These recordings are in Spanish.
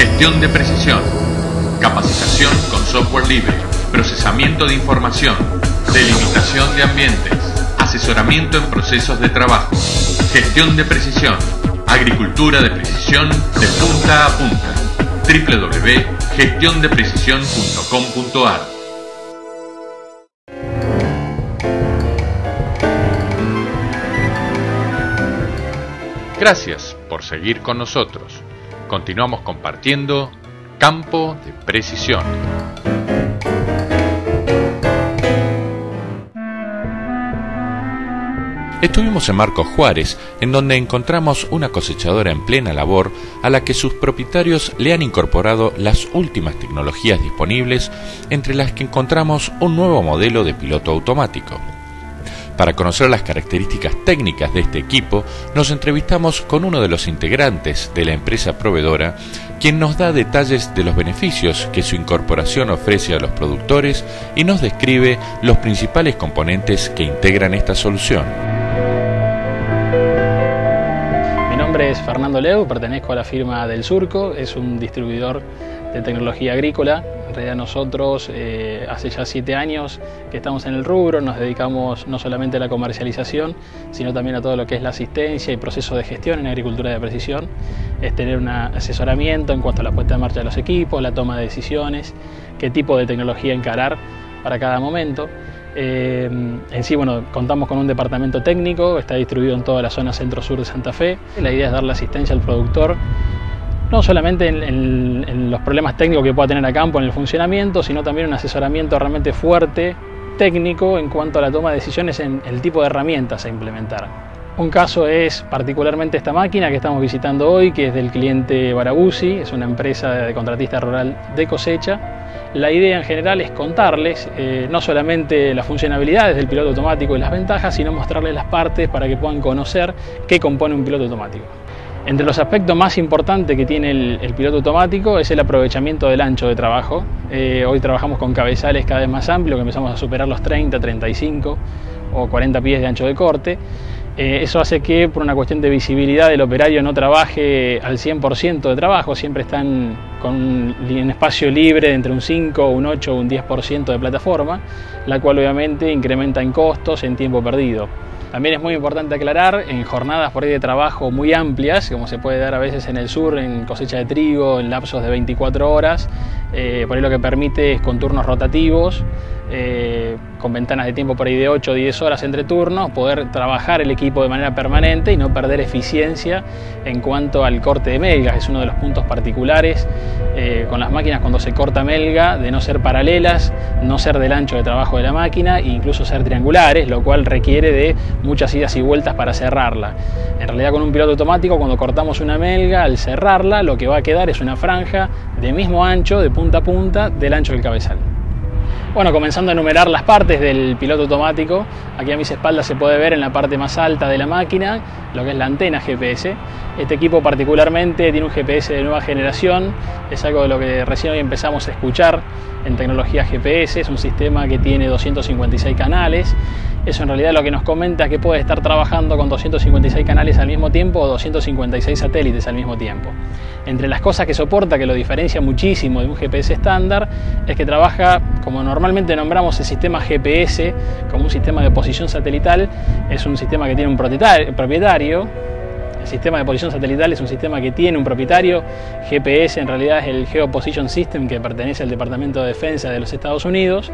Gestión de precisión. Capacitación con software libre. Procesamiento de información. Delimitación de ambientes. Asesoramiento en procesos de trabajo. Gestión de precisión. Agricultura de precisión de punta a punta. www.gestiondeprecisión.com.ar Gracias por seguir con nosotros. Continuamos compartiendo Campo de Precisión. Estuvimos en Marcos Juárez, en donde encontramos una cosechadora en plena labor a la que sus propietarios le han incorporado las últimas tecnologías disponibles, entre las que encontramos un nuevo modelo de piloto automático. Para conocer las características técnicas de este equipo, nos entrevistamos con uno de los integrantes de la empresa proveedora, quien nos da detalles de los beneficios que su incorporación ofrece a los productores y nos describe los principales componentes que integran esta solución. Mi nombre es Fernando Leu, pertenezco a la firma Del Surco, es un distribuidor de tecnología agrícola. En realidad nosotros eh, hace ya siete años que estamos en el rubro, nos dedicamos no solamente a la comercialización, sino también a todo lo que es la asistencia y proceso de gestión en agricultura de precisión. Es tener un asesoramiento en cuanto a la puesta en marcha de los equipos, la toma de decisiones, qué tipo de tecnología encarar para cada momento. Eh, en sí, bueno, contamos con un departamento técnico, está distribuido en toda la zona centro-sur de Santa Fe. La idea es darle asistencia al productor no solamente en, los problemas técnicos que pueda tener a campo en el funcionamiento, sino también un asesoramiento realmente fuerte, técnico, en cuanto a la toma de decisiones en el tipo de herramientas a implementar. Un caso es particularmente esta máquina que estamos visitando hoy, que es del cliente Barabusi, es una empresa de contratista rural de cosecha. La idea en general es contarles eh, no solamente las funcionalidades del piloto automático y las ventajas, sino mostrarles las partes para que puedan conocer qué compone un piloto automático. Entre los aspectos más importantes que tiene el, piloto automático es el aprovechamiento del ancho de trabajo. Eh, hoy trabajamos con cabezales cada vez más amplios, que empezamos a superar los 30, 35 o 40 pies de ancho de corte. Eh, eso hace que por una cuestión de visibilidad el operario no trabaje al 100% de trabajo, siempre están con un espacio libre de entre un 5, un 8 o un 10% de plataforma, la cual obviamente incrementa en costos, en tiempo perdido. También es muy importante aclarar, en jornadas por ahí de trabajo muy amplias, como se puede dar a veces en el sur, en cosecha de trigo, en lapsos de 24 horas, eh, por ahí lo que permite es con turnos rotativos, eh, con ventanas de tiempo por ahí de 8 o 10 horas entre turnos, poder trabajar el equipo de manera permanente y no perder eficiencia en cuanto al corte de melgas. Es uno de los puntos particulares eh, con las máquinas cuando se corta melga, de no ser paralelas, no ser del ancho de trabajo de la máquina e incluso ser triangulares, lo cual requiere de muchas idas y vueltas para cerrarla. En realidad con un piloto automático cuando cortamos una melga, al cerrarla lo que va a quedar es una franja de mismo ancho, de punta a punta, del ancho del cabezal. Bueno, comenzando a enumerar las partes del piloto automático, aquí a mis espaldas se puede ver en la parte más alta de la máquina lo que es la antena GPS. Este equipo particularmente tiene un GPS de nueva generación, es algo de lo que recién hoy empezamos a escuchar en tecnología GPS, es un sistema que tiene 256 canales. Eso en realidad lo que nos comenta es que puede estar trabajando con 256 canales al mismo tiempo o 256 satélites al mismo tiempo. Entre las cosas que soporta, que lo diferencia muchísimo de un GPS estándar, es que trabaja, como normalmente nombramos el sistema GPS, como un sistema de posición satelital, es un sistema que tiene un propietario, el sistema de posición satelital es un sistema que tiene un propietario. GPS en realidad es el Geoposition System que pertenece al Departamento de Defensa de los Estados Unidos.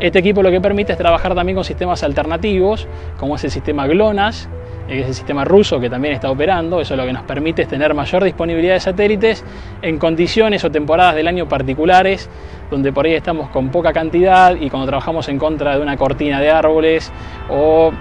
Este equipo lo que permite es trabajar también con sistemas alternativos, como es el sistema GLONASS, que es el sistema ruso que también está operando. Eso lo que nos permite es tener mayor disponibilidad de satélites en condiciones o temporadas del año particulares, donde por ahí estamos con poca cantidad y cuando trabajamos en contra de una cortina de árboles o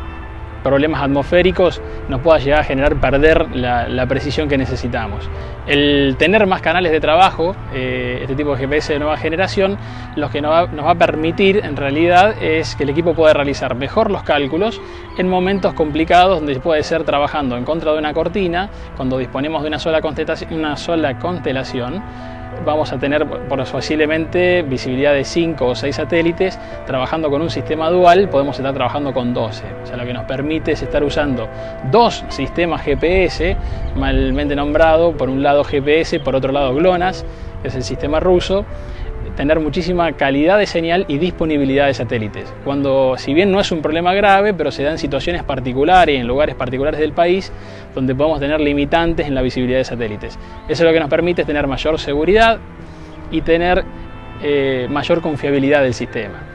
problemas atmosféricos nos pueda llegar a generar perder la, precisión que necesitamos. El tener más canales de trabajo, eh, este tipo de GPS de nueva generación, lo que nos va, nos va, a permitir en realidad es que el equipo pueda realizar mejor los cálculos en momentos complicados donde puede ser trabajando en contra de una cortina, cuando disponemos de una sola constelación, una sola constelación vamos a tener posiblemente visibilidad de 5 o 6 satélites. Trabajando con un sistema dual podemos estar trabajando con 12. O sea, lo que nos permite es estar usando dos sistemas GPS, malmente nombrado, por un lado GPS, por otro lado GLONASS, que es el sistema ruso, tener muchísima calidad de señal y disponibilidad de satélites. Cuando, si bien no es un problema grave, pero se da en situaciones particulares y en lugares particulares del país donde podemos tener limitantes en la visibilidad de satélites. Eso lo que nos permite tener mayor seguridad y tener eh, mayor confiabilidad del sistema.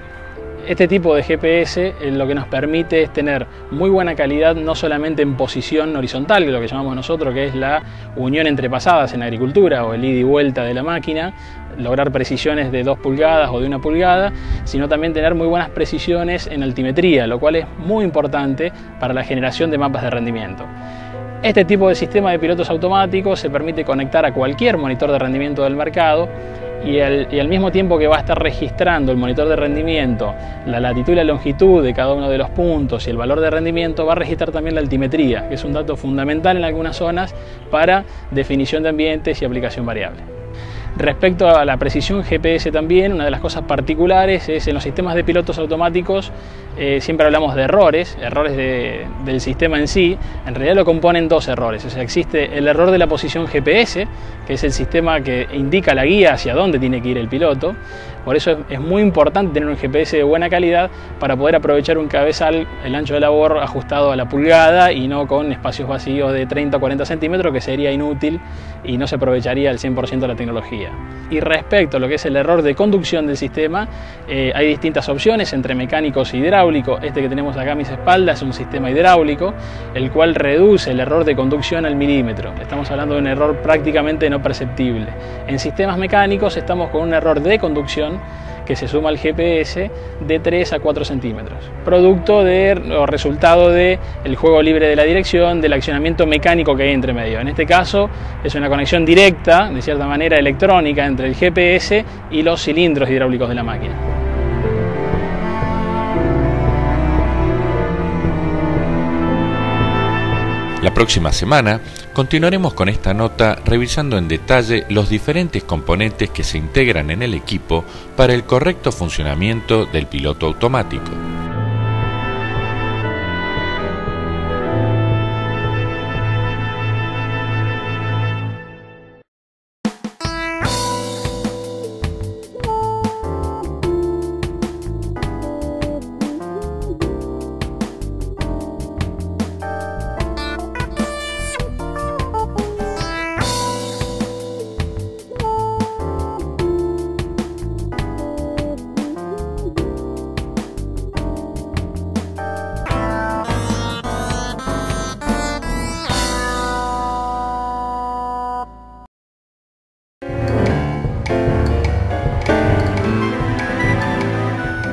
Este tipo de GPS lo que nos permite es tener muy buena calidad no solamente en posición horizontal, que lo que llamamos nosotros, que es la unión entre pasadas en agricultura o el ida y vuelta de la máquina, lograr precisiones de 2 pulgadas o de 1 pulgada, sino también tener muy buenas precisiones en altimetría, lo cual es muy importante para la generación de mapas de rendimiento. Este tipo de sistema de pilotos automáticos se permite conectar a cualquier monitor de rendimiento del mercado y al, mismo tiempo que va a estar registrando el monitor de rendimiento la latitud y la longitud de cada uno de los puntos y el valor de rendimiento, va a registrar también la altimetría, que es un dato fundamental en algunas zonas para definición de ambientes y aplicación variable. Respecto a la precisión GPS también, una de las cosas particulares es en los sistemas de pilotos automáticos eh, siempre hablamos de errores, errores del sistema en sí, en realidad lo componen dos errores. O sea, existe el error de la posición GPS, que es el sistema que indica la guía hacia dónde tiene que ir el piloto. Por eso es, muy importante tener un GPS de buena calidad para poder aprovechar un cabezal, el ancho de labor ajustado a la pulgada y no con espacios vacíos de 30 o 40 centímetros, que sería inútil y no se aprovecharía al 100% de la tecnología. Y respecto a lo que es el error de conducción del sistema, eh, hay distintas opciones entre mecánicos y hidráulicos este que tenemos acá a mis espaldas es un sistema hidráulico, el cual reduce el error de conducción al milímetro. Estamos hablando de un error prácticamente no perceptible. En sistemas mecánicos estamos con un error de conducción que se suma al GPS de 3 a 4 centímetros, producto de, o resultado del el juego libre de la dirección, del accionamiento mecánico que hay entre medio. En este caso es una conexión directa, de cierta manera electrónica, entre el GPS y los cilindros hidráulicos de la máquina. La próxima semana continuaremos con esta nota revisando en detalle los diferentes componentes que se integran en el equipo para el correcto funcionamiento del piloto automático.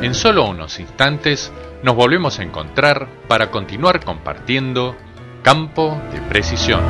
En solo unos instantes nos volvemos a encontrar para continuar compartiendo Campo de Precisión.